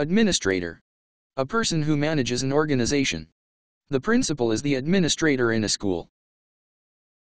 Administrator. A person who manages an organization. The principal is the administrator in a school.